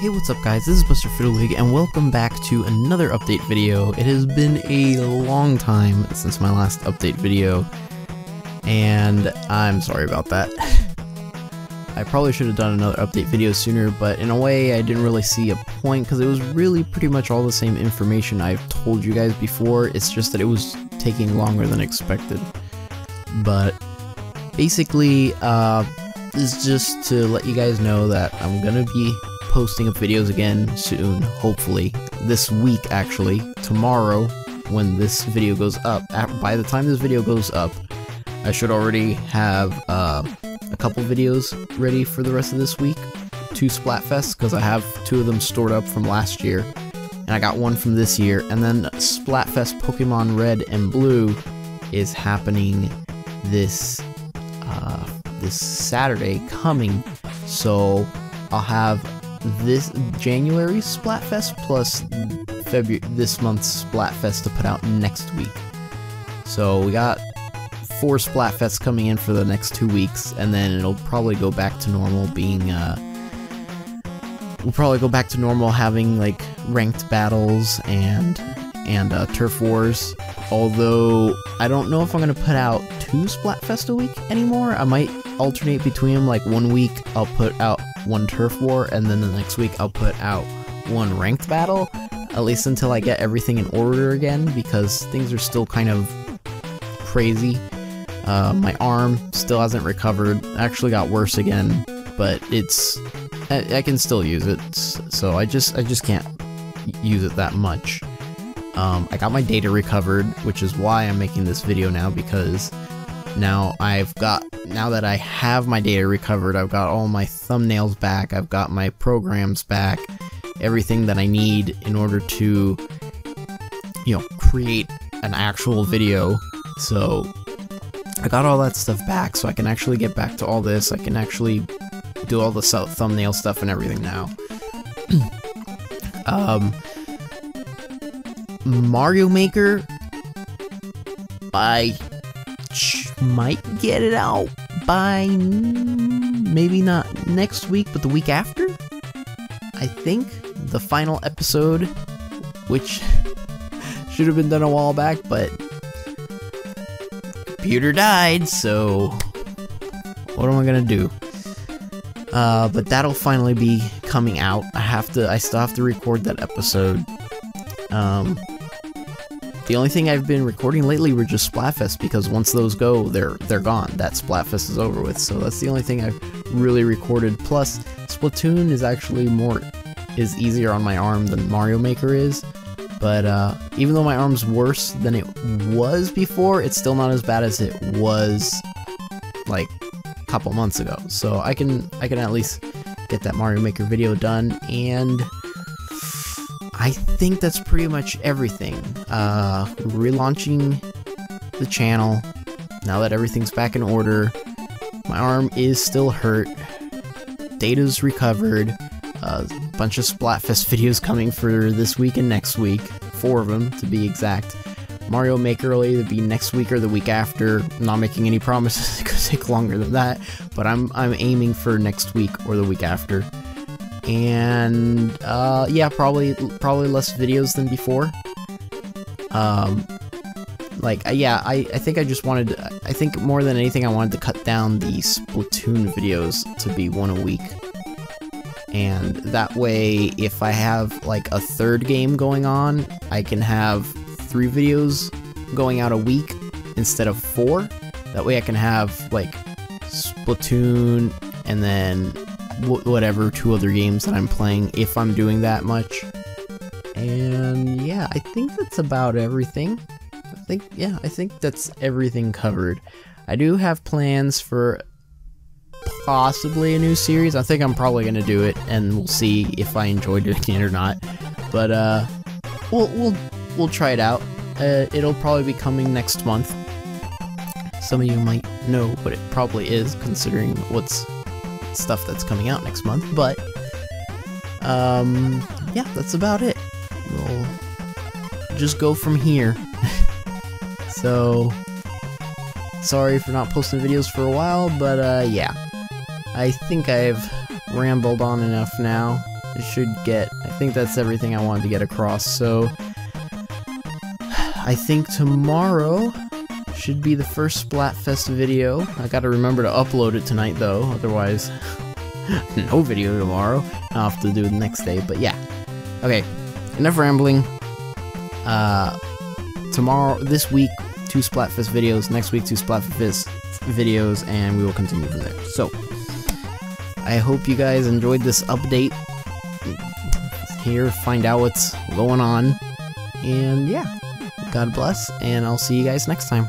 Hey, what's up guys? This is Buster Fiddlewig and welcome back to another update video. It has been a long time since my last update video, and I'm sorry about that. I probably should have done another update video sooner, but in a way I didn't really see a point because it was really pretty much all the same information I've told you guys before, it's just that it was taking longer than expected. But basically, uh, is just to let you guys know that I'm gonna be posting up videos again soon, hopefully. This week, actually. Tomorrow, when this video goes up. By the time this video goes up, I should already have uh, a couple videos ready for the rest of this week. Two Splatfests, because I have two of them stored up from last year. And I got one from this year. And then Splatfest Pokemon Red and Blue is happening this uh, this Saturday coming. So I'll have this January Splatfest plus February this month's Splatfest to put out next week. So we got four Splatfests coming in for the next two weeks, and then it'll probably go back to normal being uh we'll probably go back to normal having like ranked battles and and uh, turf wars. Although I don't know if I'm gonna put out two Splatfest a week anymore. I might alternate between them. Like one week I'll put out one turf war, and then the next week I'll put out one ranked battle. At least until I get everything in order again, because things are still kind of crazy. Uh, my arm still hasn't recovered. Actually got worse again, but it's I, I, can still use it. So I just I just can't use it that much. Um, I got my data recovered, which is why I'm making this video now because now I've got now that I have my data recovered, I've got all my thumbnails back, I've got my programs back, everything that I need in order to you know create an actual video. So I got all that stuff back so I can actually get back to all this. I can actually do all the thumbnail stuff and everything now. um Mario Maker I might get it out by maybe not next week, but the week after. I think the final episode, which should have been done a while back, but computer died, so what am I gonna do? Uh, but that'll finally be coming out. I have to, I still have to record that episode. Um, the only thing I've been recording lately were just Splatfest because once those go, they're they're gone. That Splatfest is over with. So that's the only thing I've really recorded. Plus, Splatoon is actually more is easier on my arm than Mario Maker is. But uh, even though my arm's worse than it was before, it's still not as bad as it was like a couple months ago. So I can I can at least get that Mario Maker video done and I think that's pretty much everything. Uh, relaunching the channel now that everything's back in order. My arm is still hurt. Data's recovered. A uh, bunch of Splatfest videos coming for this week and next week. Four of them, to be exact. Mario Maker will either be next week or the week after. I'm not making any promises. it could take longer than that, but I'm I'm aiming for next week or the week after and uh, yeah, probably probably less videos than before. Um, like uh, yeah, I I think I just wanted I think more than anything I wanted to cut down the Splatoon videos to be one a week. And that way, if I have like a third game going on, I can have three videos going out a week instead of four. That way I can have like Splatoon and then whatever two other games that I'm playing if I'm doing that much. And yeah, I think that's about everything. I think, yeah, I think that's everything covered. I do have plans for possibly a new series. I think I'm probably gonna do it, and we'll see if I enjoy doing it or not. But uh, we'll we'll we'll try it out. Uh, it'll probably be coming next month. Some of you might know what it probably is, considering what's stuff that's coming out next month, but um, yeah, that's about it. We'll just go from here. so, sorry for not posting videos for a while, but uh, yeah. I think I've rambled on enough now. it should get, I think that's everything I wanted to get across, so I think tomorrow should be the first Splatfest video. I gotta remember to upload it tonight though, otherwise no video tomorrow. I'll have to do it the next day, but yeah. Okay, enough rambling. Uh, tomorrow, this week, two Splatfest videos, next week two Splatfest videos, and we will continue from there. So, I hope you guys enjoyed this update. Here, find out what's going on, and yeah, God bless, and I'll see you guys next time.